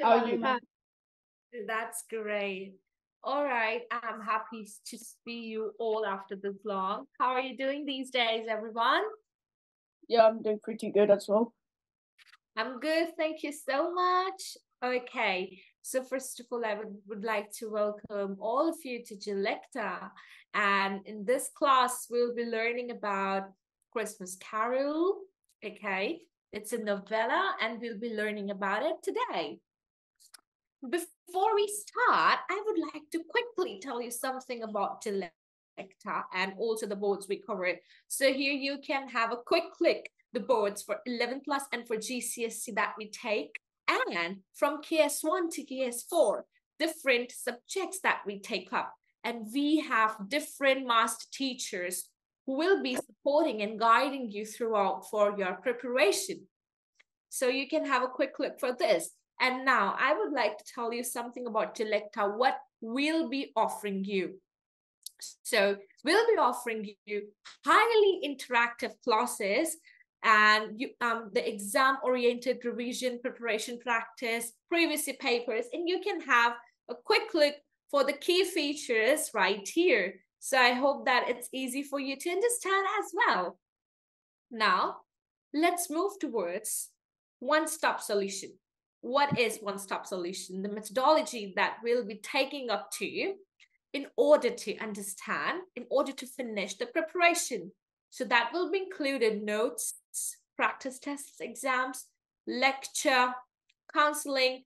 Oh, How are you, ma'am? That's great. All right, I'm happy to see you all after this long. How are you doing these days, everyone? Yeah, I'm doing pretty good as well. I'm good, thank you so much. Okay, so first of all, I would, would like to welcome all of you to GLECTA. And in this class, we'll be learning about Christmas Carol. Okay, it's a novella and we'll be learning about it today. Before we start, I would like to quickly tell you something about GLECTA and also the boards we covered. So here you can have a quick click the boards for 11 plus and for GCSE that we take and from KS1 to KS4, different subjects that we take up. And we have different master teachers who will be supporting and guiding you throughout for your preparation. So you can have a quick look for this. And now I would like to tell you something about GLECTA, what we'll be offering you. So we'll be offering you highly interactive classes and you, um, the exam oriented revision preparation practice, previous papers, and you can have a quick look for the key features right here. So I hope that it's easy for you to understand as well. Now, let's move towards one-stop solution. What is one-stop solution? The methodology that we'll be taking up to in order to understand, in order to finish the preparation. So that will be included notes, practice tests, exams, lecture, counseling,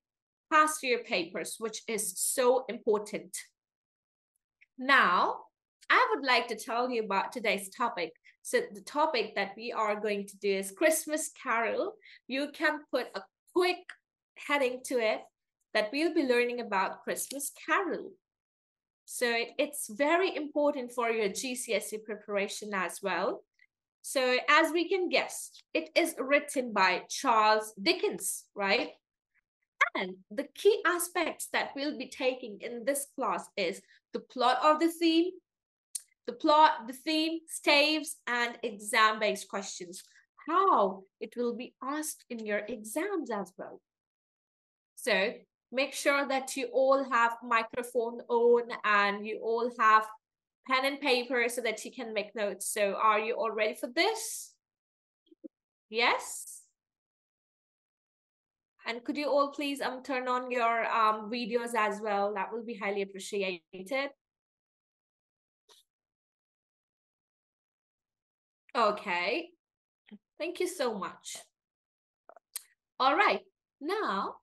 past year papers, which is so important. Now, I would like to tell you about today's topic. So the topic that we are going to do is Christmas Carol. You can put a quick heading to it that we'll be learning about Christmas Carol. So it's very important for your GCSE preparation as well. So as we can guess, it is written by Charles Dickens, right? And the key aspects that we'll be taking in this class is the plot of the theme, the plot, the theme, staves, and exam-based questions. How it will be asked in your exams as well. So make sure that you all have microphone on and you all have pen and paper so that you can make notes. So are you all ready for this? Yes? And could you all please um turn on your um videos as well? That will be highly appreciated. Okay. Thank you so much. All right. Now,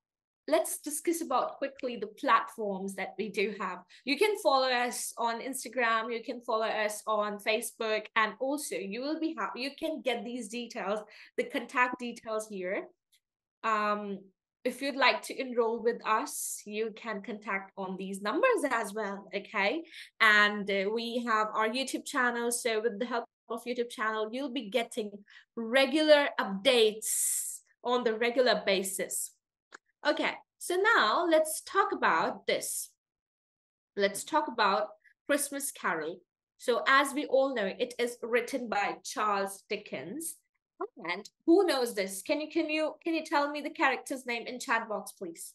let's discuss about quickly the platforms that we do have. You can follow us on Instagram, you can follow us on Facebook, and also you will be happy. You can get these details, the contact details here. Um, if you'd like to enroll with us, you can contact on these numbers as well, okay? And uh, we have our YouTube channel. So with the help of YouTube channel, you'll be getting regular updates on the regular basis Okay, so now let's talk about this. Let's talk about Christmas Carol. So as we all know, it is written by Charles Dickens. And who knows this? Can you can you can you tell me the character's name in chat box, please?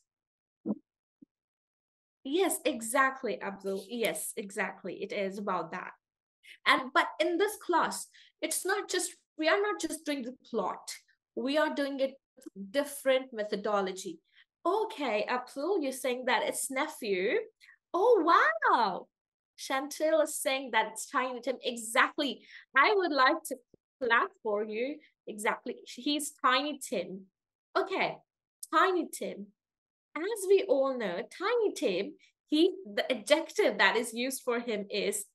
Yes, exactly, Abdul. Yes, exactly. It is about that. And but in this class, it's not just we are not just doing the plot. We are doing it with different methodology. Okay, Abdul, you're saying that it's nephew. Oh, wow. Chantel is saying that it's Tiny Tim. Exactly. I would like to clap for you. Exactly. He's Tiny Tim. Okay, Tiny Tim. As we all know, Tiny Tim, he the adjective that is used for him is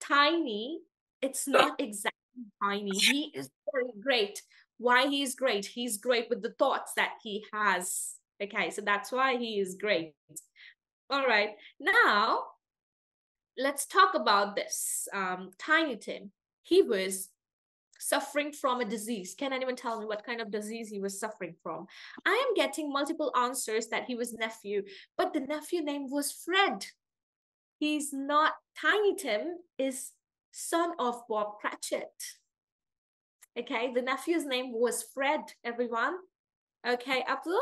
tiny. It's not exactly tiny. He is very great. Why he's great? He's great with the thoughts that he has Okay, so that's why he is great. All right, now let's talk about this. Um, Tiny Tim, he was suffering from a disease. Can anyone tell me what kind of disease he was suffering from? I am getting multiple answers that he was nephew, but the nephew name was Fred. He's not Tiny Tim is son of Bob Cratchit. Okay, the nephew's name was Fred, everyone. Okay, Abdul?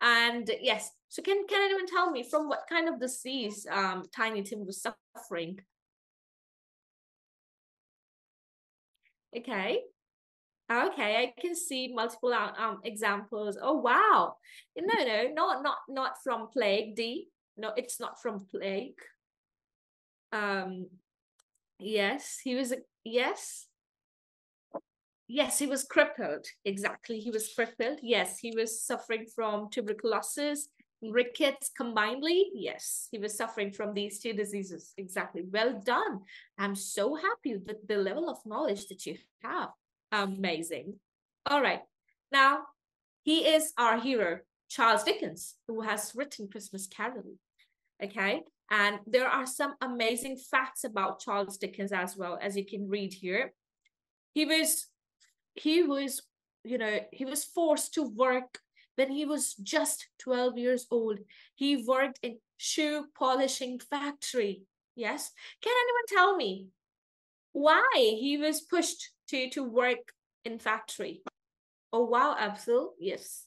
And yes, so can can anyone tell me from what kind of disease um Tiny Tim was suffering? Okay. Okay, I can see multiple um examples. Oh wow. No, no, not not not from plague, D. No, it's not from plague. Um yes, he was yes. Yes, he was crippled. Exactly. He was crippled. Yes, he was suffering from tuberculosis, rickets combinedly. Yes, he was suffering from these two diseases. Exactly. Well done. I'm so happy with the level of knowledge that you have. Amazing. All right. Now, he is our hero, Charles Dickens, who has written Christmas Carol. Okay. And there are some amazing facts about Charles Dickens as well, as you can read here. He was he was, you know, he was forced to work when he was just 12 years old. He worked in shoe polishing factory. Yes. Can anyone tell me why he was pushed to, to work in factory? Oh, wow, Abdul. Yes.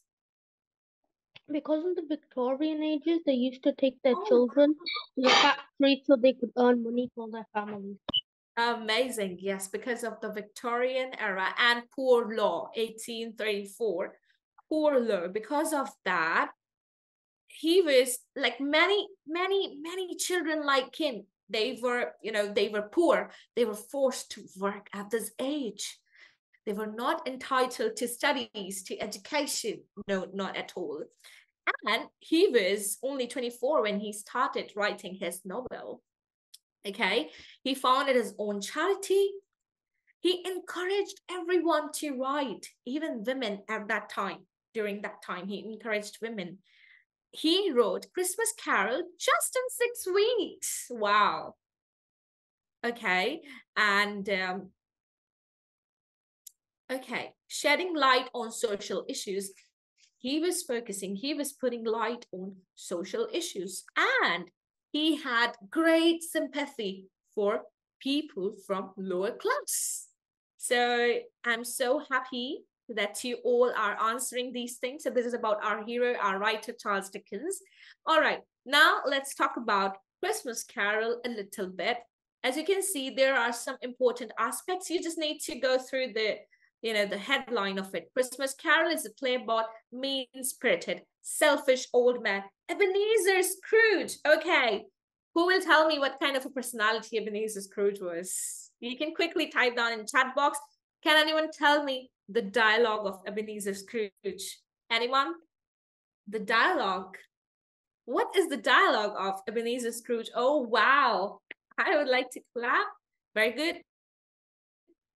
Because in the Victorian ages, they used to take their Oh. children to the factory so they could earn money for their families. Amazing, yes, because of the Victorian era and poor law, 1834, poor law. Because of that, he was like many, many, many children like him. They were, you know, they were poor. They were forced to work at this age. They were not entitled to studies, to education. No, not at all. And he was only 24 when he started writing his novel. Okay, he founded his own charity. He encouraged everyone to write, even women at that time. During that time, he encouraged women. He wrote Christmas Carol just in six weeks. Wow. Okay, and um, okay, shedding light on social issues. He was focusing, he was putting light on social issues, and he had great sympathy for people from lower class. So I'm so happy that you all are answering these things. So this is about our hero, our writer, Charles Dickens. All right, now let's talk about Christmas Carol a little bit. As you can see, there are some important aspects. You just need to go through the, you know, the headline of it. Christmas Carol is a play about mean-spirited, selfish old man, Ebenezer Scrooge. Okay, who will tell me what kind of a personality Ebenezer Scrooge was? You can quickly type down in chat box. Can anyone tell me the dialogue of Ebenezer Scrooge? Anyone? The dialogue. What is the dialogue of Ebenezer Scrooge? Oh, wow. I would like to clap. Very good.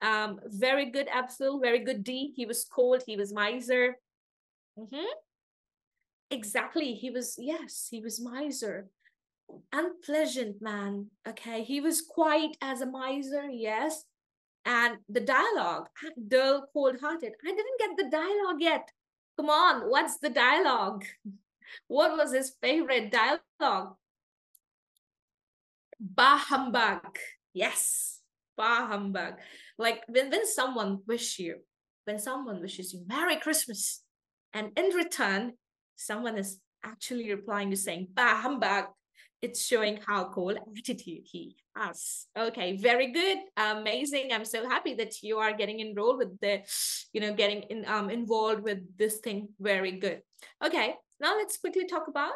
Um, very good, Abdul. Very good, D. He was cold. He was miser. Mhm. Exactly. He was, yes, he was miser. Unpleasant man. Okay. He was quiet as a miser. Yes. And the dialogue, dull, cold hearted. I didn't get the dialogue yet. Come on. What's the dialogue? What was his favorite dialogue? Bah humbug. Yes. Bah humbug. Like when, when someone wish you, when someone wishes you Merry Christmas, and in return, someone is actually replying to saying bah humbug, it's showing how cold attitude he has. Okay, very good, amazing. I'm so happy that you are getting enrolled with the, you know, getting in, um, involved with this thing. Very good. Okay, now let's quickly talk about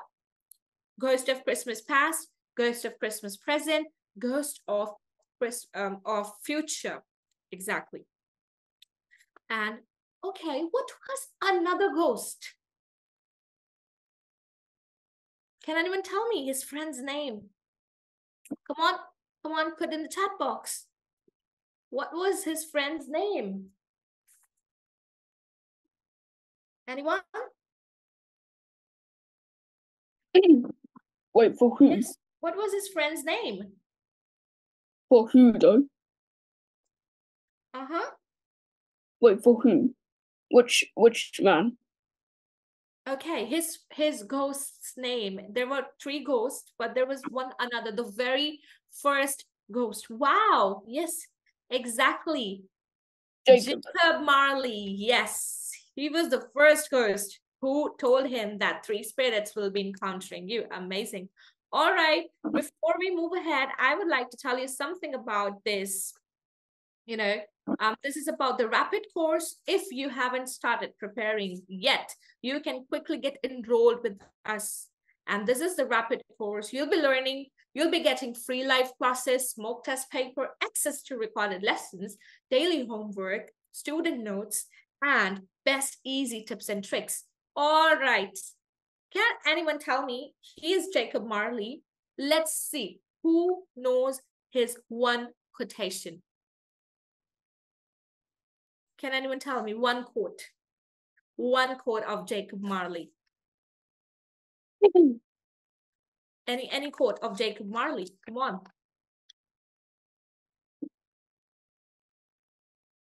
Ghost of Christmas Past, Ghost of Christmas Present, Ghost of um, of Future. Exactly. And okay, what was another ghost? Can anyone tell me his friend's name? Come on, come on, put in the chat box. What was his friend's name? Anyone? Wait, for who? What was his friend's name? For who though? Uh-huh. Wait, for who? Which which man? Okay, his his ghost's name. There were three ghosts, but there was one another, the very first ghost. Wow. Yes, exactly. Jacob. Jacob Marley. Yes, he was the first ghost. who told him that three spirits will be encountering you. Amazing. All right. Before we move ahead, I would like to tell you something about this. You know, um, this is about the rapid course. If you haven't started preparing yet, you can quickly get enrolled with us. And this is the rapid course. You'll be learning, you'll be getting free live classes, mock test paper, access to recorded lessons, daily homework, student notes, and best easy tips and tricks. All right. Can anyone tell me? He is Jacob Marley. Let's see who knows his one quotation. Can anyone tell me one quote? One quote of Jacob Marley. Any any quote of Jacob Marley? Come on.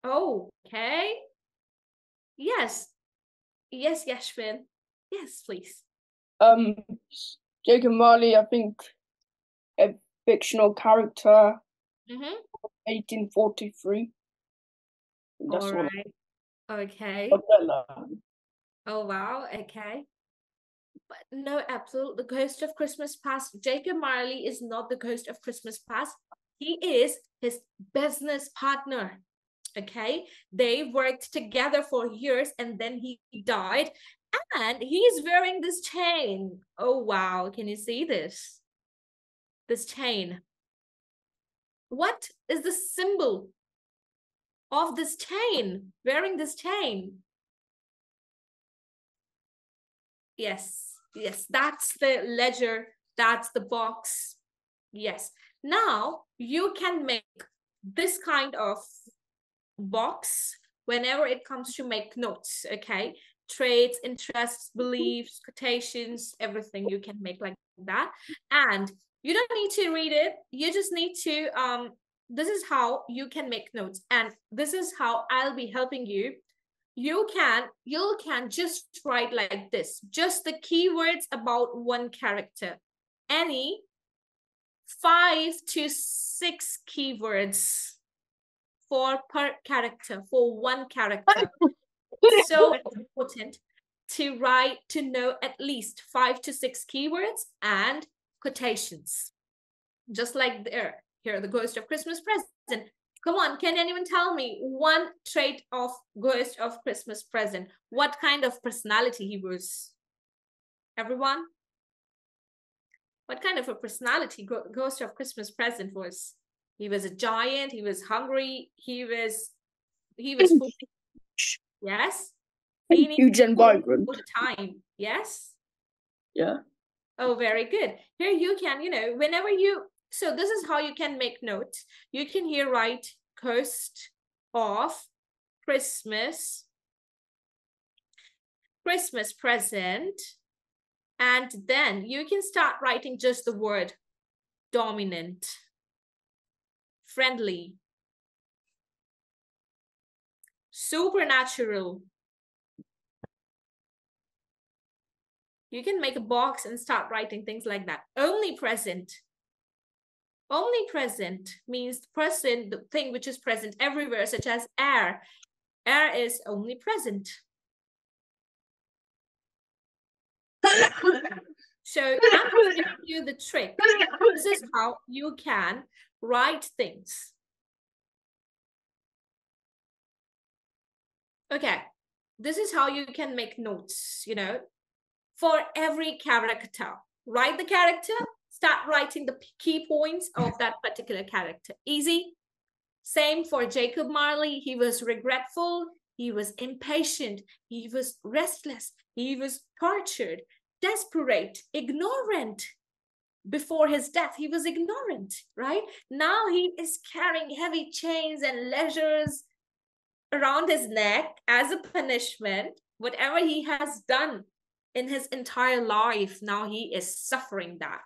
Oh, okay. Yes. Yes, Yashvin. Yes, please. Um, Jacob Marley, I think, a fictional character, Mm-hmm. 1843. That's All what right. Okay. Bella. Oh wow, okay. But no, absolutely. The Ghost of Christmas Past. Jacob Marley is not the Ghost of Christmas Past. He is his business partner. Okay. They worked together for years and then he died. And he's wearing this chain. Oh wow. Can you see this? This chain. What is the symbol of this chain? Wearing this chain. Yes, yes, that's the ledger, that's the box. Yes. Now you can make this kind of box whenever it comes to make notes, okay? Traits, interests, beliefs, quotations, everything you can make like that. And you don't need to read it. You just need to um this is how you can make notes. And this is how I'll be helping you. You can you can just write like this just the keywords about one character. Any five to six keywords for per character for one character. So important to write to know at least five to six keywords and quotations just like there here the ghost of christmas present Come on, can anyone tell me one trait of Ghost of Christmas Present? What kind of personality he was? Everyone? What kind of a personality Ghost of Christmas Present was? He was a giant, he was hungry, he was he was full, yes. Huge and vibrant. All the time. Yes. Yeah. Oh, very good. Here you can, you know, whenever you so this is how you can make notes. You can here write ghost of Christmas, Christmas present, and then you can start writing just the word dominant, friendly, supernatural. You can make a box and start writing things like that. Only present, Omnipresent means present, the thing which is present everywhere, such as air. Air is omnipresent. so I'm give you the trick. This is how you can write things. Okay, this is how you can make notes, you know, for every character. Write the character, start writing the key points of that particular character. Easy. Same for Jacob Marley. He was regretful. He was impatient. He was restless. He was tortured, desperate, ignorant. Before his death, he was ignorant, right? Now he is carrying heavy chains and ledgers around his neck as a punishment. Whatever he has done in his entire life, now he is suffering that.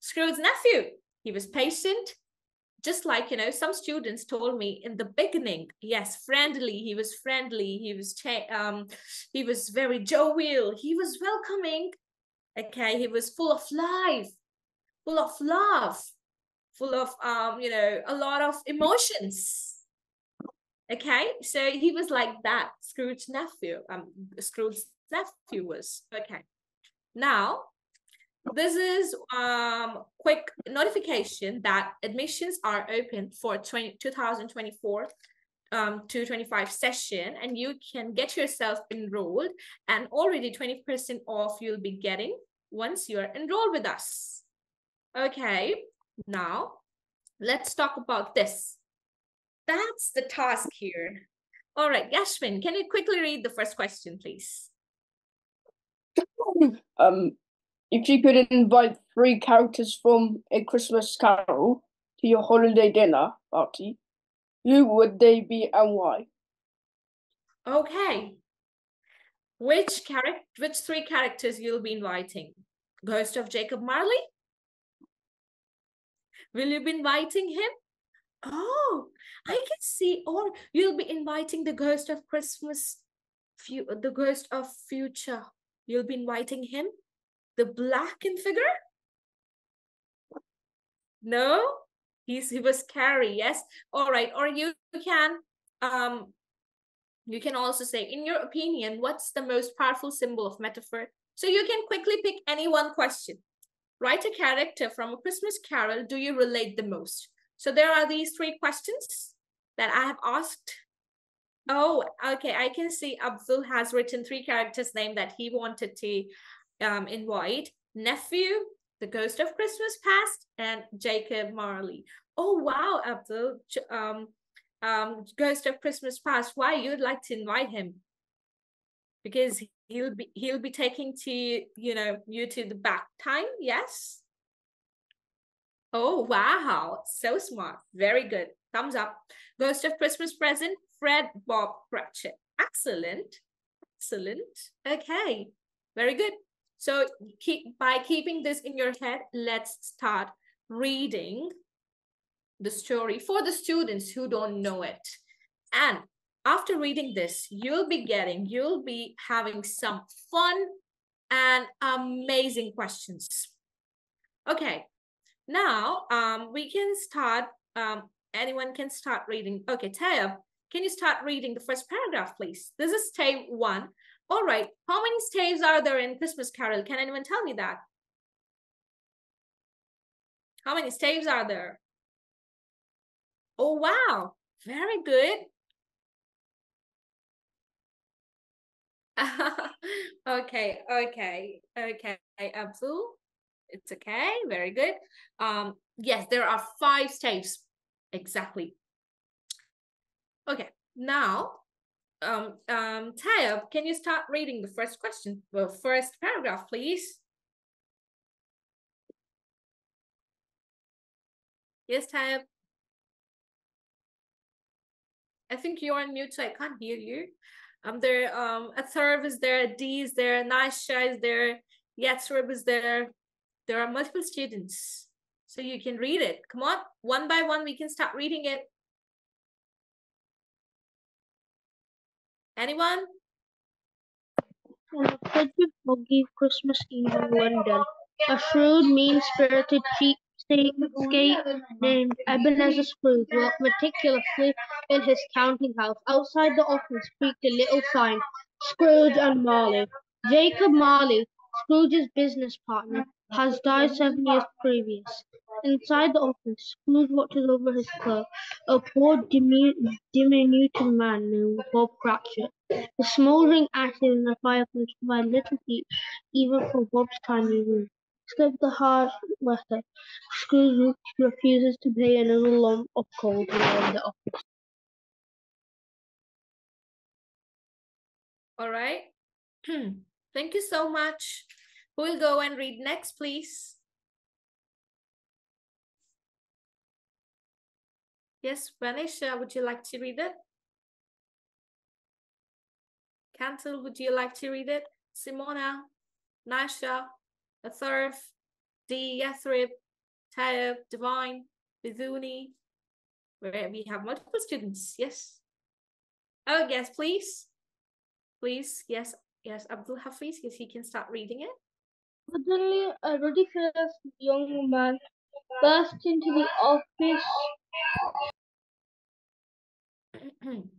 Scrooge's nephew. He was patient, just like you know some students told me in the beginning yes friendly he was friendly he was um he was very jovial he was welcoming okay he was full of life full of love full of um you know a lot of emotions Okay, so he was like that, Scrooge's nephew. Um, Scrooge's nephew was okay. Now, this is um quick notification that admissions are open for 20, 2024 um, to 25 session and you can get yourself enrolled and already 20% off you'll be getting once you're enrolled with us. Okay, now let's talk about this. That's the task here. All right, Yashmin, can you quickly read the first question, please? Um, if you could invite three characters from A Christmas Carol to your holiday dinner party, who would they be and why? Okay. Which character, which three characters you'll be inviting? Ghost of Jacob Marley? Will you be inviting him? Oh, I can see. Or you'll be inviting the ghost of Christmas, the ghost of future. You'll be inviting him, the blackened figure. No, he's he was Carrie. Yes. All right. Or you can um you can also say, in your opinion, what's the most powerful symbol of metaphor? So you can quickly pick any one question. Write a character from a Christmas carol do you relate the most? So there are these three questions that I have asked. Oh, okay. I can see Abdul has written three characters' name that he wanted to um, in white, Nephew, the ghost of Christmas past, and Jacob Marley. Oh, wow, Abdul. Um, um, ghost of Christmas past. Why you'd like to invite him? Because he'll be he'll be taking to you know you to the back time. Yes. Oh, wow. So smart. Very good. Thumbs up. Ghost of Christmas Present, Fred Bob Cratchit. Excellent. Excellent. Okay. Very good. So keep by keeping this in your head, let's start reading the story for the students who don't know it. And after reading this, you'll be getting, you'll be having some fun and amazing questions. Okay, now, um, we can start, um, anyone can start reading. Okay, Tab, can you start reading the first paragraph, please? This is stave one. All right, how many staves are there in Christmas Carol? Can anyone tell me that? How many staves are there? Oh, wow, very good. okay, okay, okay, Abdul. It's okay. Very good. Um, yes, there are five staves. Exactly. Okay, now, um, um, Tayab, can you start reading the first question, the first paragraph, please? Yes, Tayab. I think you're on mute, so I can't hear you. Um, there, um, a third is there, D is there, Naisha is there, Yatsrib is there, there are multiple students. So you can read it. Come on, one by one, we can start reading it. Anyone? On a frigid, foggy Christmas Eve in London, a shrewd, mean-spirited cheap, cheapskate named Ebenezer Scrooge worked meticulously in his counting house. Outside the office creaked a little sign, Scrooge and Marley. Jacob Marley, Scrooge's business partner, has died seven years previous. Inside the office, Scrooge watches over his clerk, a poor diminutive man named Bob Cratchit. The smouldering ashes in the fireplace provide little heat even for Bob's tiny room. Despite the harsh weather, Scrooge refuses to pay another lump of coal to warm the office. All right. Thank you so much. Who will go and read next, please? Yes, Vanisha, would you like to read it? Cantil, would you like to read it? Simona, Nasha, Atharf, D, Yathrib, Taib, Divine, Bizuni, where we have multiple students. Yes. Oh, yes, please. Please, yes, yes, Abdul Hafiz, yes, he can start reading it. Suddenly, a ruddy-faced young man burst into the office.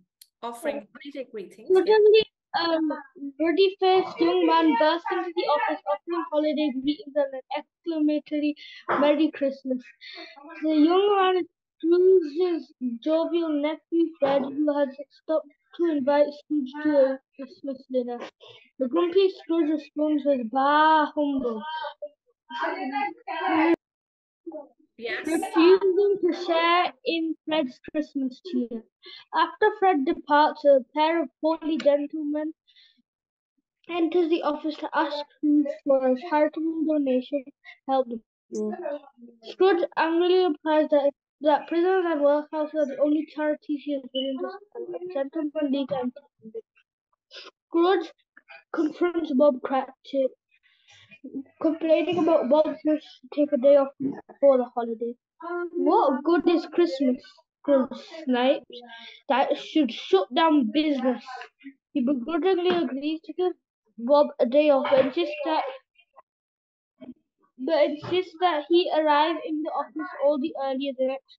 offering holiday greetings. Suddenly, um, ruddy-faced young man burst into the office, offering holiday greetings and an exclamatory "Merry Christmas!" The young man his jovial nephew Fred, who had stopped to invite Scrooge to a Christmas dinner. The grumpy Scrooge responds with "Bah, humbug!" Yes. refusing to share in Fred's Christmas cheer. After Fred departs, a pair of portly gentlemen enters the office to ask Scrooge for a charitable donation to help the poor. Scrooge angrily replies that, that prisons and workhouses are the only charities he is willing to support. The gentlemen. Scrooge confronts Bob Cratchit, complaining about Bob's wish to take a day off for the holiday. What good is Christmas? Scrooge snipes. That should shut down business. He begrudgingly agrees to give Bob a day off, and insists that but insists that he arrive in the office all the earlier the next.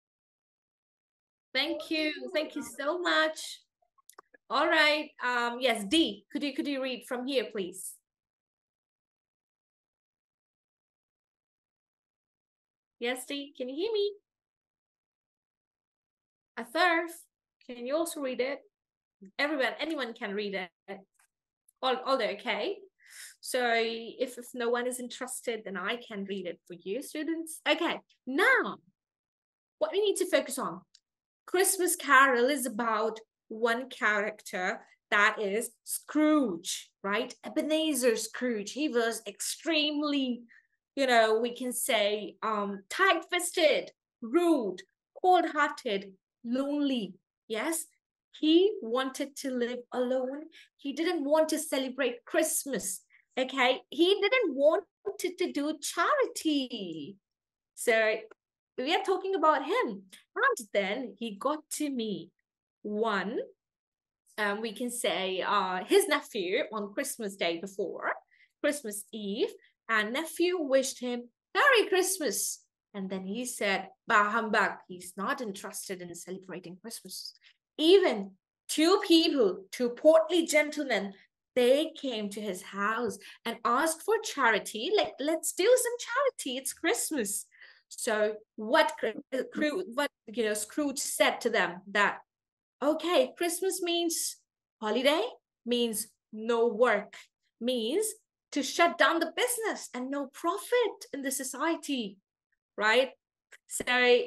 Thank you. Thank you so much. All right. Um, yes, D, could you could you read from here, please? Yes, D, can you hear me? A third, can you also read it? Everyone, anyone can read it. All, all they okay. So if, if no one is interested, then I can read it for you, students. Okay, now what we need to focus on. Christmas Carol is about one character that is Scrooge, right? Ebenezer Scrooge. He was extremely, you know, we can say um tight-fisted, rude, cold-hearted, lonely. Yes, he wanted to live alone. He didn't want to celebrate Christmas. Okay, he didn't want to, do charity. So we are talking about him. And then he got to meet one, um, we can say uh, his nephew on Christmas Day before, Christmas Eve, and nephew wished him Merry Christmas. And then he said, Bah he's not interested in celebrating Christmas. Even two people, two portly gentlemen, they came to his house and asked for charity. Like, let's do some charity. It's Christmas. So what what you know, Scrooge said to them that, okay, Christmas means holiday, means no work, means to shut down the business and no profit in the society, right? So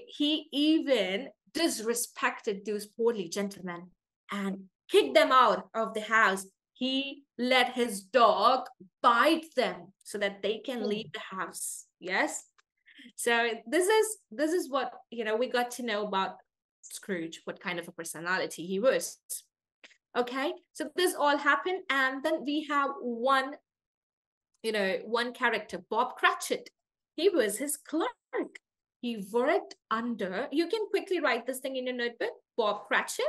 he even disrespected those poorly gentlemen and kicked them out of the house. He let his dog bite them so that they can hmm. leave the house. Yes. So this is this is what you know we got to know about Scrooge, what kind of a personality he was. Okay, so this all happened, and then we have one, you know, one character, Bob Cratchit. He was his clerk. He worked under. You can quickly write this thing in your notebook. Bob Cratchit.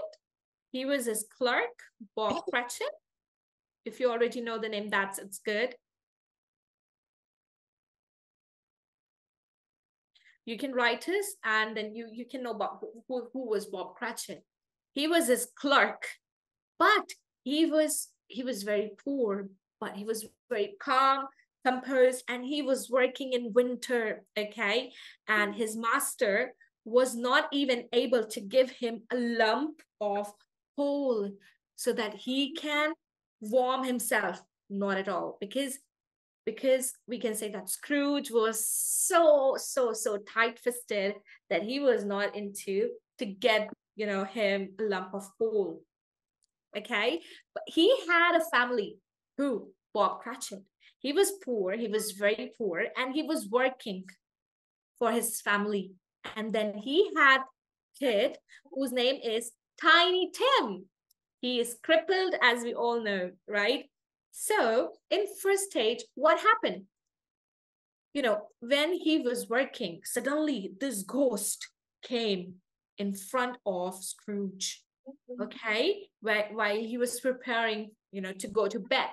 He was his clerk, Bob Cratchit. If you already know the name, that's it's good. you can write his and then you you can know about who, who was bob cratchit he was his clerk but he was he was very poor but he was very calm composed and he was working in winter okay and his master was not even able to give him a lump of coal so that he can warm himself not at all because because we can say that Scrooge was so, so, so tight fisted that he was not into to get, you know, him a lump of coal. Okay. But he had a family who, Bob Cratchit. He was poor, he was very poor, and he was working for his family. And then he had kid whose name is Tiny Tim. He is crippled, as we all know, right? So in first stage, what happened? You know, when he was working, suddenly this ghost came in front of Scrooge. Mm-hmm. Okay, while, while he was preparing, you know, to go to bed.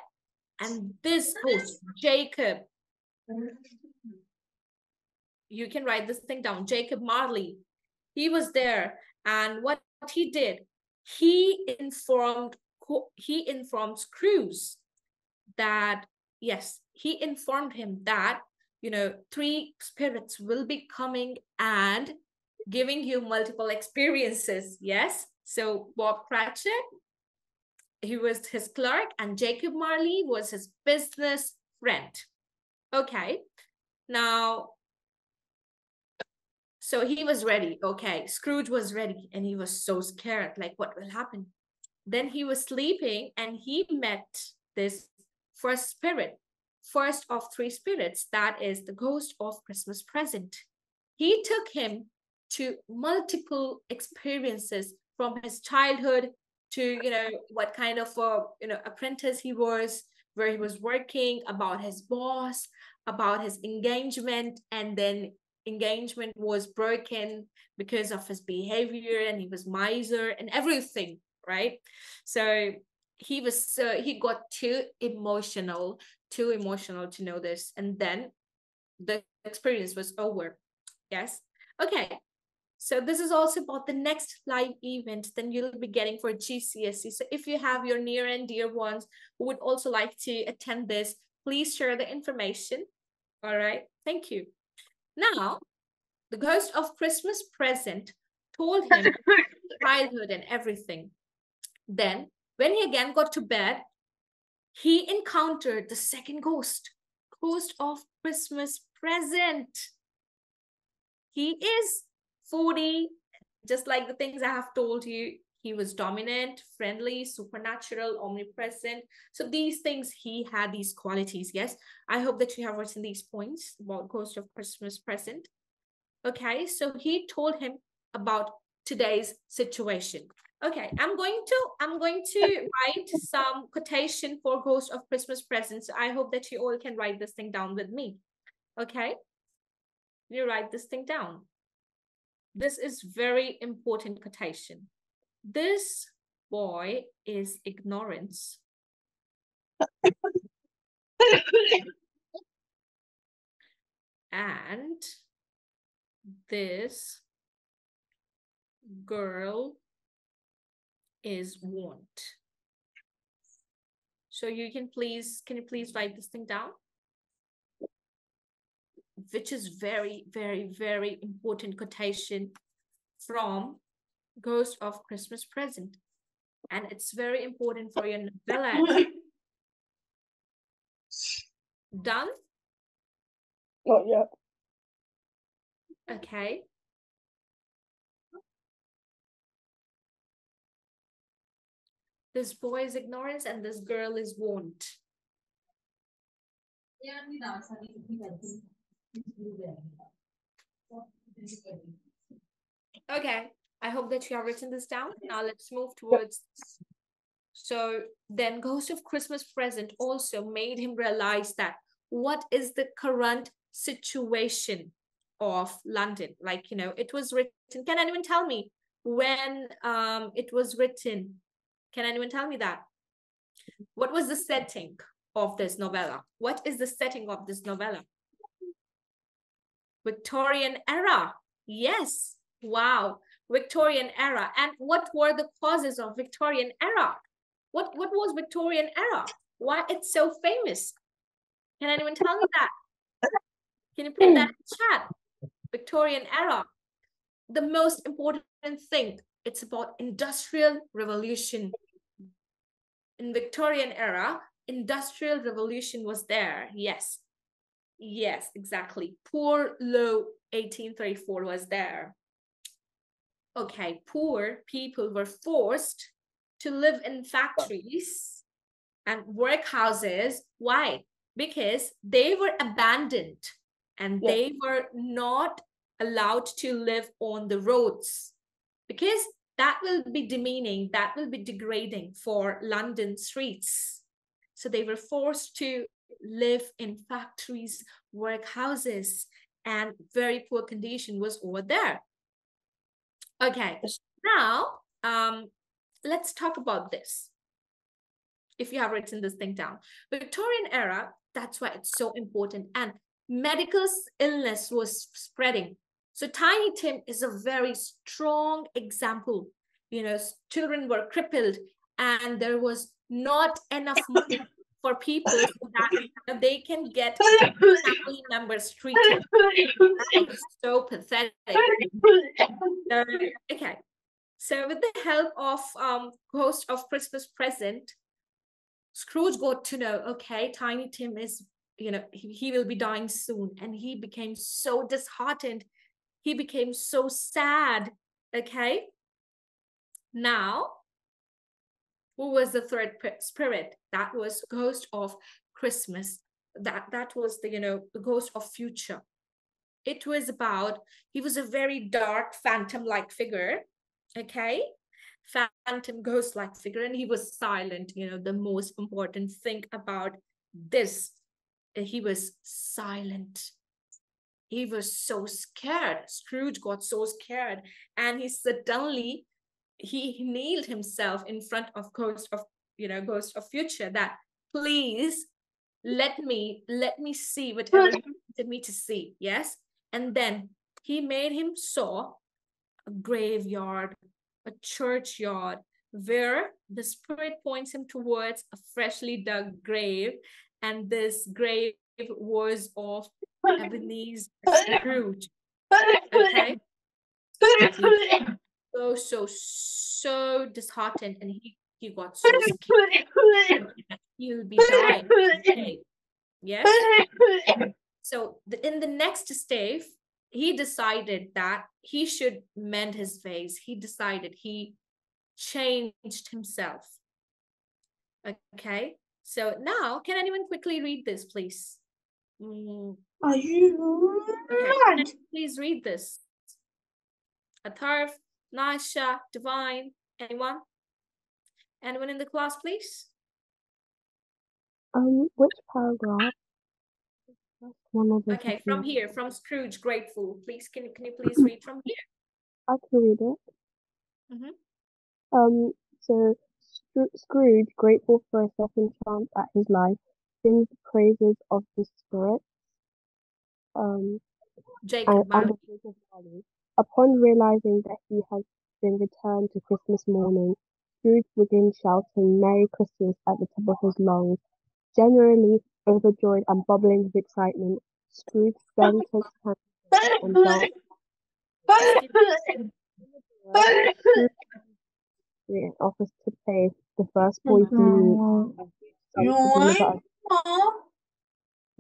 And this ghost, Jacob, you can write this thing down, Jacob Marley, he was there. And what he did, he informed he informs Scrooge that yes, he informed him that you know three spirits will be coming and giving you multiple experiences. Yes, so Bob Cratchit, he was his clerk, and Jacob Marley was his business friend. Okay, now so he was ready. Okay. Scrooge was ready and he was so scared. Like, what will happen? Then he was sleeping and he met this first spirit, first of three spirits. That is the ghost of Christmas present. He took him to multiple experiences from his childhood to, you know, what kind of, a, you know, apprentice he was, where he was working, about his boss, about his engagement, and then engagement was broken because of his behavior and he was miser and everything right so he was uh, he got too emotional too emotional to know this and then the experience was over yes okay so this is also about the next live event then you'll be getting for GCSE. So if you have your near and dear ones who would also like to attend this, please share the information. All right, thank you. Now, the ghost of Christmas present told him childhood and everything. Then, when he again got to bed, he encountered the second ghost, ghost of Christmas present. He is 40, just like the things I have told you. He was dominant, friendly, supernatural, omnipresent. So these things, he had these qualities. Yes, I hope that you have written these points about Ghost of Christmas Present. Okay, so he told him about today's situation. Okay, I'm going to I'm going to write some quotation for Ghost of Christmas Presents. I hope that you all can write this thing down with me. Okay, you write this thing down. This is very important quotation. This boy is ignorance. and this girl is want. So you can please, can you please write this thing down? Which is very, very, very important quotation from Ghost of Christmas Present. And it's very important for your novella. Done? Not yet. Okay. This boy is ignorance and this girl is want. Okay, I hope that you have written this down. Now let's move towards. So then Ghost of Christmas Present also made him realize that what is the current situation of London. Like, you know, it was written. Can anyone tell me when um, it was written? Can anyone tell me that? What was the setting of this novella? What is the setting of this novella? Victorian era. Yes. Wow. Victorian era. And what were the causes of Victorian era? What, what was Victorian era? Why it's so famous? Can anyone tell me that? Can you put that in chat? Victorian era, the most important thing, it's about industrial revolution. In Victorian era, industrial revolution was there. Yes. Yes, exactly. Poor law 1834 was there. Okay, poor people were forced to live in factories and workhouses. Why? Because they were abandoned and yeah. they were not allowed to live on the roads because that will be demeaning, that will be degrading for London streets. So they were forced to live in factories, workhouses, and very poor condition was over there. Okay, now um, let's talk about this. If you have written this thing down, Victorian era, that's why it's so important. And medical illness was spreading. So Tiny Tim is a very strong example. you know, children were crippled and there was not enough money for people so that they can get family members treated. so pathetic. So, okay. So with the help of um Ghost of Christmas Present, Scrooge got to know, okay, Tiny Tim is, you know, he, he will be dying soon. And he became so disheartened. He became so sad. Okay. Now, who was the third spirit? That was Ghost of Christmas. That that was the, you know, the ghost of future. It was about, he was a very dark phantom-like figure. Okay phantom ghost like figure and he was silent you know the most important thing about this eh, he was silent he was so scared scrooge got so scared and he suddenly he, kneeled himself in front of ghost of you know ghost of future that please let me let me see whatever you wanted me to see yes and then he made him saw a graveyard a churchyard where the spirit points him towards a freshly dug grave and this grave was of Ebenezer Scrooge. Okay. So so so disheartened and he, he got so scared. He'll be dying. Yes. So the, in the next stave, he decided that he should mend his ways. He decided he changed himself. Okay, so now can anyone quickly read this, please? Mm. Are you okay. Please read this. Atharv, Nasha, Divine, anyone? Anyone in the class, please? Um, which paragraph? one of the Okay, from here, from Scrooge, grateful. Please, can you can you please read from here? I can read it. Mm-hmm. Um, so Scrooge, grateful for a second chance at his life, sings the praises of the spirits. Um, Jacob and, and Upon realizing that he has been returned to Christmas morning, Scrooge begins shouting "Merry Christmas" at the top of his lungs. Generally overjoyed and bubbling with excitement, Scrooge then takes time and belts and offers to pay the first boy he mm-hmm. meets. You want?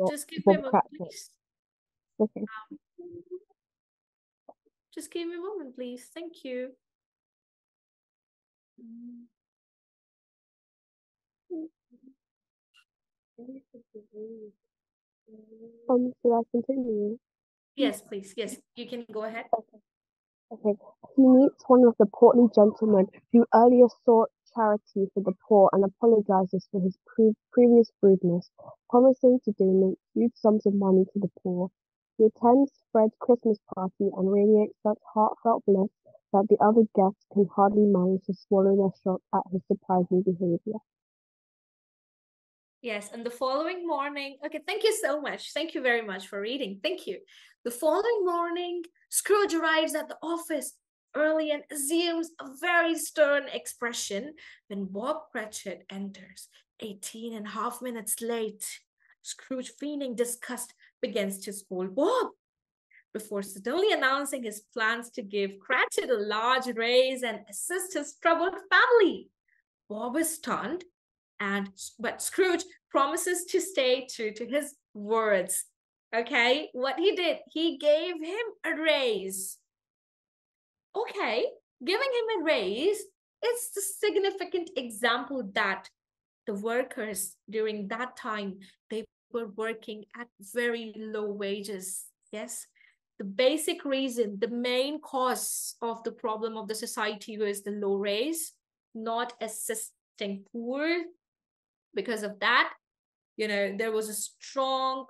Just give me a moment, please. Okay. Um, Just give me a moment, please. Thank you. Um, should I continue? Yes, please. Yes, you can go ahead. Okay. Okay. He meets one of the portly gentlemen who earlier sought charity for the poor and apologizes for his pre- previous rudeness, promising to donate huge sums of money to the poor. He attends Fred's Christmas party and radiates such heartfelt bliss that the other guests can hardly manage to swallow their shock at his surprising behavior. Yes, and the following morning, okay, thank you so much. Thank you very much for reading. Thank you. The following morning, Scrooge arrives at the office early and assumes a very stern expression when Bob Cratchit enters, 18 and a half minutes late. Scrooge, feigning disgust, begins to scold Bob before suddenly announcing his plans to give Cratchit a large raise and assist his troubled family. Bob is stunned and but Scrooge promises to stay true to his words. Okay, what he did, he gave him a raise. Okay, giving him a raise is the significant example that the workers during that time they were working at very low wages. Yes, the basic reason, the main cause of the problem of the society was the low raise, not assisting poor. Because of that you know there was a strong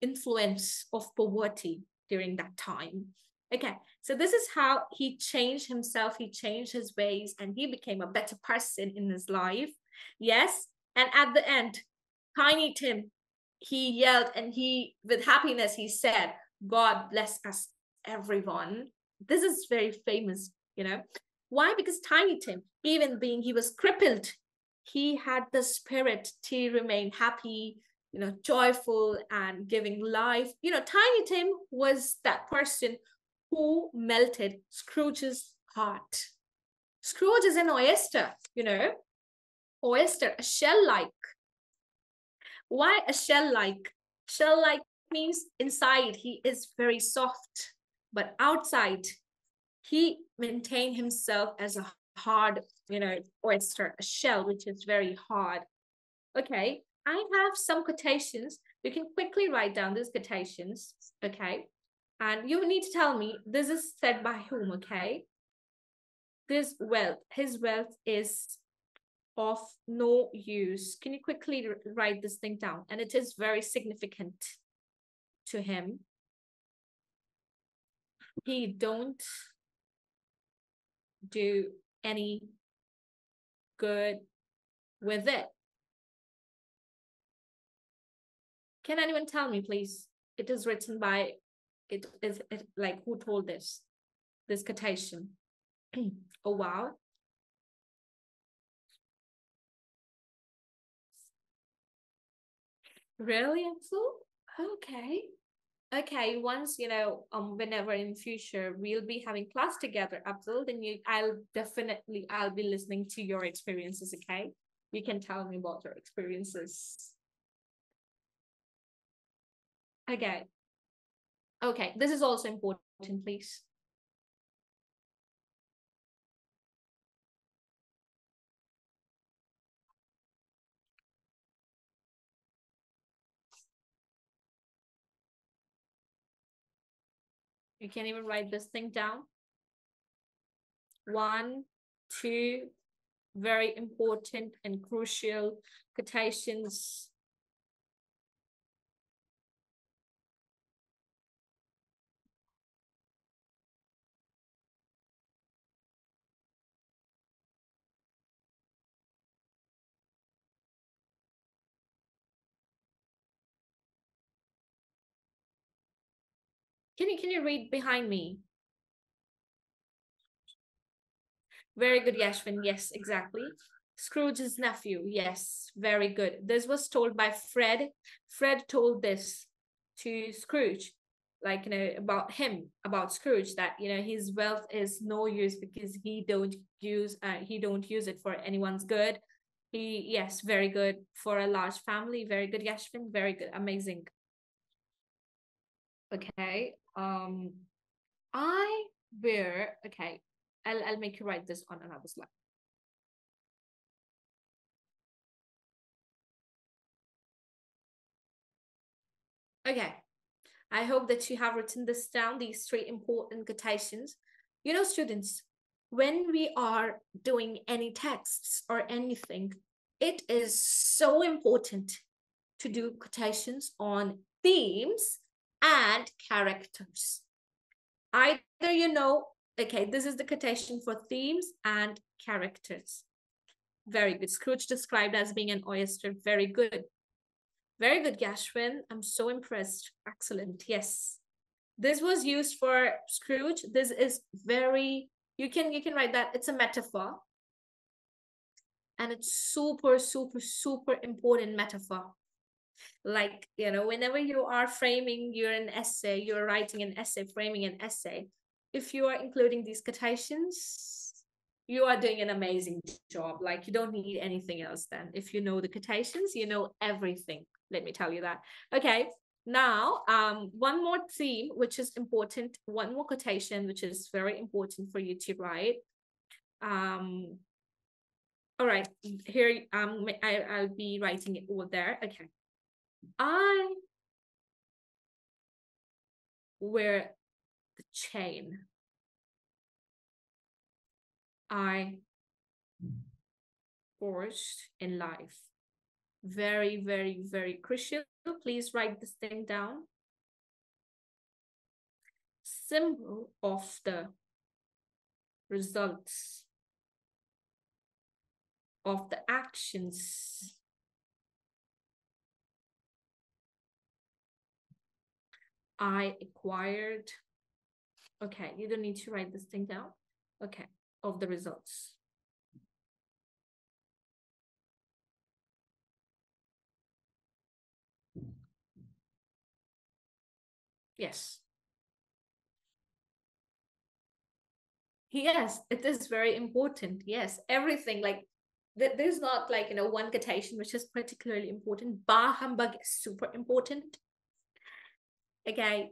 influence of poverty during that time. Okay. So this is how he changed himself he changed his ways and he became a better person in his life. Yes. And at the end tiny tim he yelled and he with happiness he said god bless us everyone this is very famous you know Why? Because Tiny Tim, even being he was crippled, he had the spirit to remain happy, you know, joyful and giving life. You know, Tiny Tim was that person who melted Scrooge's heart. Scrooge is an oyster, you know, oyster, a shell-like. Why a shell-like? Shell-like means inside he is very soft, but outside he maintain himself as a hard, you know, oyster, a shell, which is very hard. Okay, I have some quotations. You can quickly write down these quotations, okay? And you need to tell me this is said by whom, okay? This wealth, his wealth is of no use. Can you quickly write this thing down? And it is very significant to him. He don't do any good with it. Can anyone tell me, please? It is written by, it is it, like who told this, this quotation? oh, wow. Really, Ansel? Okay. Okay, once you know, um, whenever in future we'll be having class together, Abdul, then you, I'll definitely, I'll be listening to your experiences. Okay, you can tell me about your experiences. Okay. Okay, this is also important, please. You can even write this thing down. One, two, very important and crucial quotations. Can you can you read behind me? Very good, Yashvin. Yes, exactly. Scrooge's nephew. Yes, very good. This was told by Fred. Fred told this to Scrooge, like you know about him, about Scrooge, that you know his wealth is no use because he don't use uh, he don't use it for anyone's good. He yes, very good for a large family. Very good, Yashvin. Very good, amazing. Okay, um, I wear, okay, I'll, I'll make you write this on another slide. Okay, I hope that you have written this down, these three important quotations. You know, students, when we are doing any texts or anything, it is so important to do quotations on themes and characters. Either you know, okay, this is the quotation for themes and characters. Very good. Scrooge described as being an oyster. Very good. Very good, Gashwin. I'm so impressed. Excellent. Yes. This was used for Scrooge. This is very, you can you can write that. It's a metaphor. And it's super, super, super important metaphor like you know whenever you are framing you're an essay you're writing an essay framing an essay if you are including these quotations you are doing an amazing job. Like you don't need anything else then. If you know the quotations you know everything. Let me tell you that. Okay now um one more theme which is important one more quotation which is very important for you to write. Um all right here um I, i'll be writing it all there. Okay I wear the chain. I forged in life. Very, very, very crucial. Please write this thing down. Symbol of the results of the actions I acquired. Okay, you don't need to write this thing down. Okay, of the results? Yes. Yes, it is very important. Yes, everything like th there's not like you know one quotation which is particularly important. Bah humbug is super important. Okay,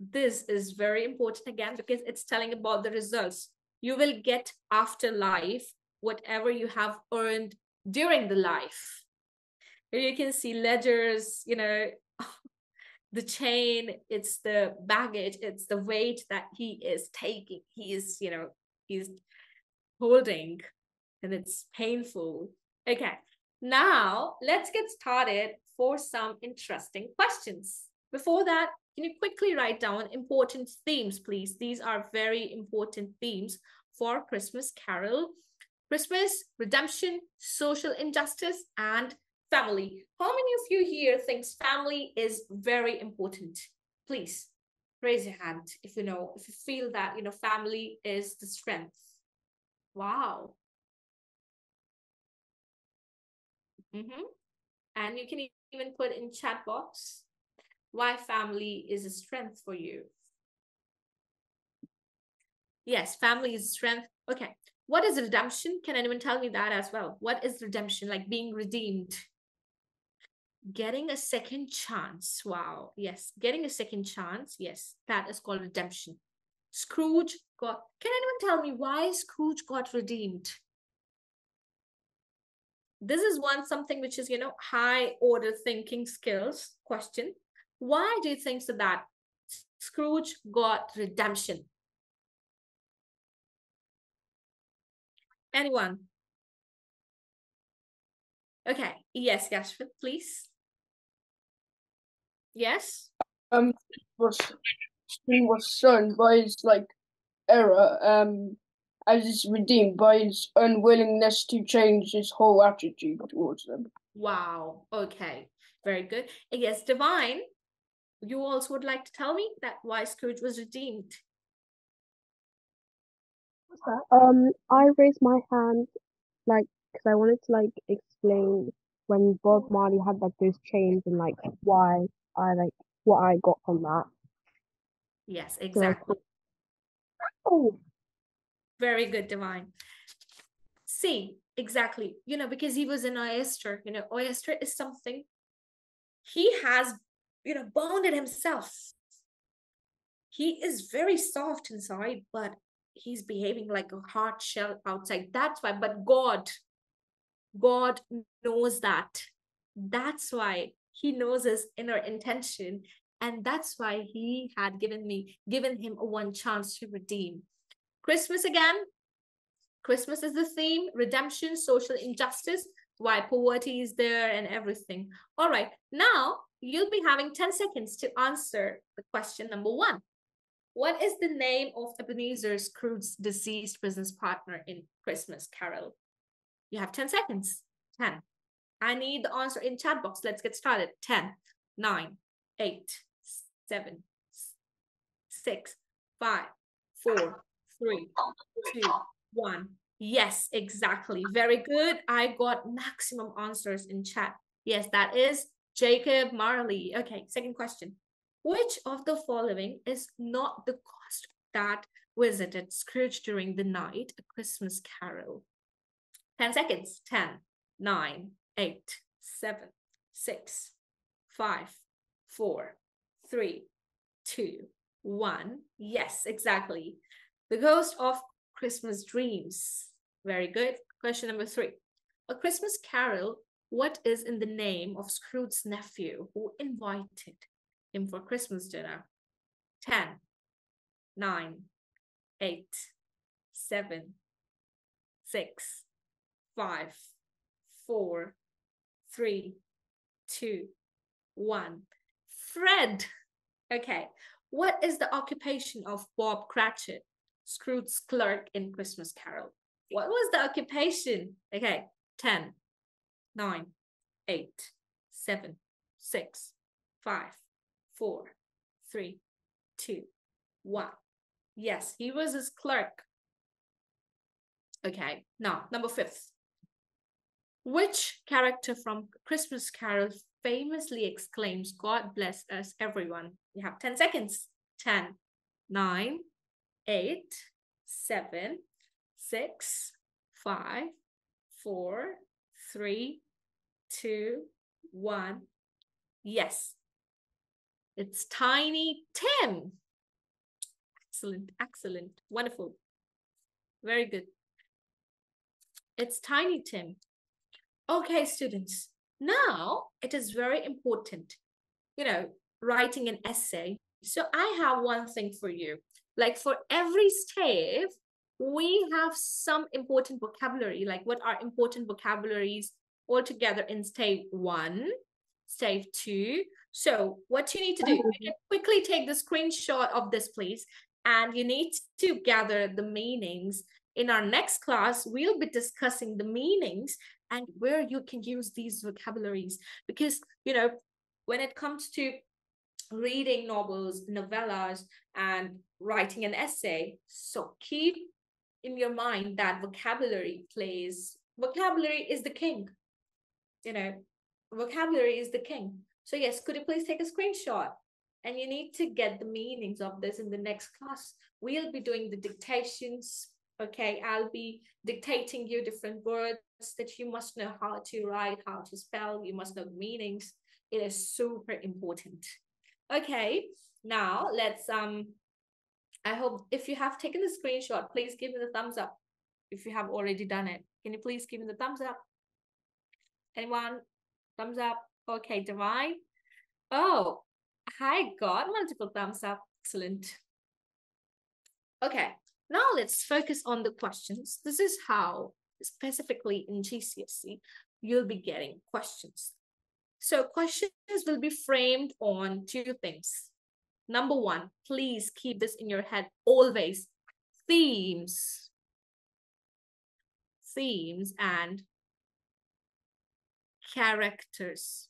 this is very important again because it's telling about the results. You will get after life whatever you have earned during the life. Here you can see ledgers, you know, the chain, it's the baggage, it's the weight that he is taking. He is, you know, he's holding and it's painful. Okay, now let's get started for some interesting questions. Before that, can you quickly write down important themes, please? These are very important themes for Christmas Carol. Christmas, redemption, social injustice, and family. How many of you here thinks family is very important? Please raise your hand if you know, if you feel that, you know, family is the strength. Wow. Mm -hmm. And you can even put in chat box why family is a strength for you. Yes, family is strength. Okay. What is redemption? Can anyone tell me that as well? What is redemption? Like being redeemed? getting a second chance. Wow. Yes. Getting a second chance. Yes. That is called redemption. Scrooge got, can anyone tell me why Scrooge got redeemed? This is one something which is, you know, high order thinking skills question. Why do you think so that Scrooge got redemption? Anyone? Okay. Yes, Gashford, please. Yes. Um, was he was shown by his like error. Um, as is redeemed by his unwillingness to change his whole attitude towards them. Wow. Okay. Very good. Yes, divine. You also would like to tell me that why Scrooge was redeemed. Um, I raised my hand like because I wanted to like explain when Bob Marley had like those chains and like why I like what I got from that. Yes, exactly. oh. Very good, Divine. See, exactly. You know, because he was an oyster, you know, oyster is something he has, you know, bonded himself. He is very soft inside, but he's behaving like a hard shell outside. That's why, but God, God knows that. That's why he knows his inner intention and that's why he had given me given him a one chance to redeem christmas again christmas is the theme redemption social injustice why poverty is there and everything all right now you'll be having 10 seconds to answer the question number one what is the name of ebenezer scrooge's deceased business partner in christmas carol you have 10 seconds 10 I need the answer in chat box. Let's get started. 10, 9, 8, 7, 6, 5, 4, 3, 2, 1. Yes, exactly. Very good. I got maximum answers in chat. Yes, that is Jacob Marley. Okay, second question. Which of the following is not the ghost that visited Scrooge during the night, a Christmas carol? 10 seconds. 10, 9, eight, seven, six, five, four, three, two, one. Yes, exactly. The Ghost of Christmas Dreams. Very good. Question number three. A Christmas Carol, what is in the name of Scrooge's nephew who invited him for Christmas dinner? 10, 9, 8, 7, 6, 5, 4, three, two, one. Fred. Okay. What is the occupation of Bob Cratchit, Scrooge's clerk in Christmas Carol? What was the occupation? Okay. 10, 9, 8, 7, 6, 5, 4, 3, 2, 1. Yes, he was his clerk. Okay, now number fifth. Which character from Christmas Carol famously exclaims, God bless us, everyone? You have 10 seconds. 10, 9, 8, 7, 6, 5, 4, 3, 2, 1. Yes, it's Tiny Tim. Excellent, excellent, wonderful. Very good. It's Tiny Tim. Okay, students, now it is very important, you know, writing an essay. So I have one thing for you. Like for every stave, we have some important vocabulary, like what are important vocabularies altogether in stave one, stave two. So what you need to do, you quickly take the screenshot of this, please, and you need to gather the meanings. In our next class, we'll be discussing the meanings and where you can use these vocabularies. Because, you know, when it comes to reading novels, novellas, and writing an essay, so keep in your mind that vocabulary plays, vocabulary is the king. You know, vocabulary is the king. So yes, could you please take a screenshot? And you need to get the meanings of this in the next class. We'll be doing the dictations. Okay, I'll be dictating you different words that you must know how to write, how to spell. You must know the meanings. It is super important. Okay, now let's um I hope if you have taken the screenshot, please give me the thumbs up. If you have already done it, can you please give me the thumbs up? Anyone? Thumbs up. Okay, Divine. Oh, I got multiple thumbs up. Excellent. Okay, now let's focus on the questions. This is how, specifically in GCSE, you'll be getting questions. So questions will be framed on two things. Number one, please keep this in your head always. Themes. Themes and characters.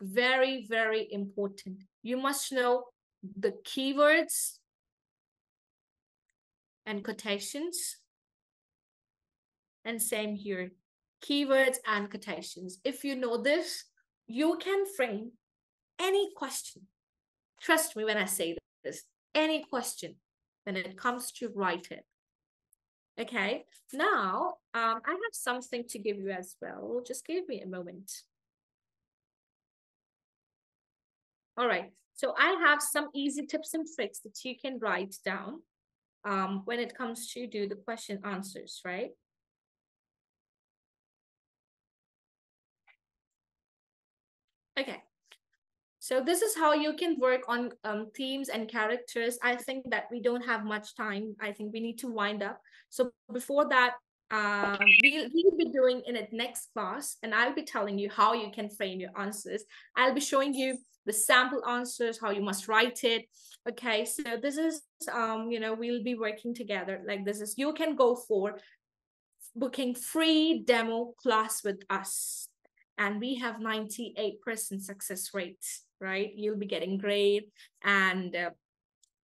Very, very important. You must know the keywords and quotations. And same here, keywords and quotations. If you know this, you can frame any question Trust me when I say this, any question when it comes to write it. Okay, now um, I have something to give you as well. Just give me a moment. All right, so I have some easy tips and tricks that you can write down um, when it comes to do the question answers, right? Okay, so this is how you can work on um, themes and characters. I think that we don't have much time. I think we need to wind up. So before that, um, we'll, we'll be doing in a next class, and I'll be telling you how you can frame your answers. I'll be showing you the sample answers, how you must write it. Okay, so this is, um, you know, we'll be working together. Like this is, you can go for booking free demo class with us. And we have 98% success rates right? You'll be getting grade and uh,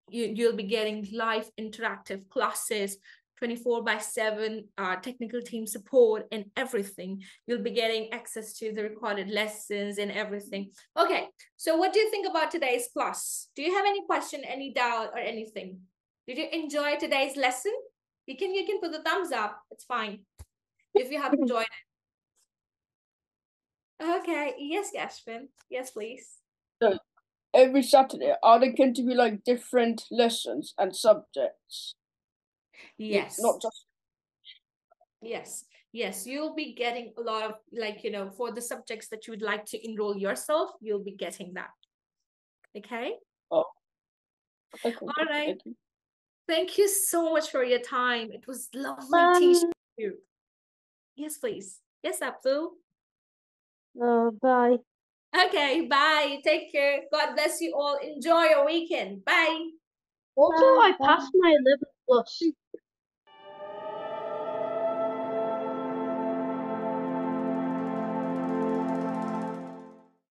you, you'll be getting live interactive classes 24 by 7 uh, technical team support and everything. You'll be getting access to the recorded lessons and everything. Okay, so what do you think about today's class? Do you have any question, any doubt or anything? Did you enjoy today's lesson? You can, you can put the thumbs up. It's fine if you have enjoyed it. Okay, yes, Yashvin. Yes, please. So every Saturday, are there going to be like different lessons and subjects? Yes. Not just Yes. Yes, you'll be getting a lot of like, you know, for the subjects that you would like to enroll yourself, you'll be getting that. Okay? Oh. Okay. All right. Thank you. Thank you so much for your time. It was lovely Bye. teaching you. Yes, please. Yes, Abdul. Uh, bye. Okay, bye. Take care. God bless you all. Enjoy your weekend. Bye. Also, I passed my 11 plus.